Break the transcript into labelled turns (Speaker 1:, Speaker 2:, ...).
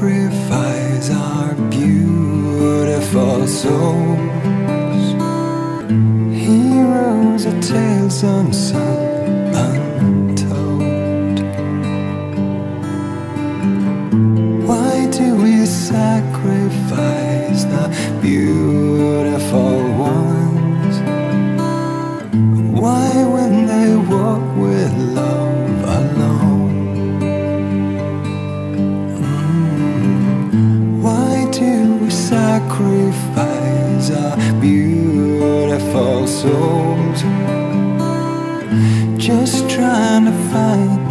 Speaker 1: sacrifice our beautiful souls. Heroes are tales unsung, untold. Why do we sacrifice the beautiful ones? Why, when they walk with love? Beautiful souls? Just trying to find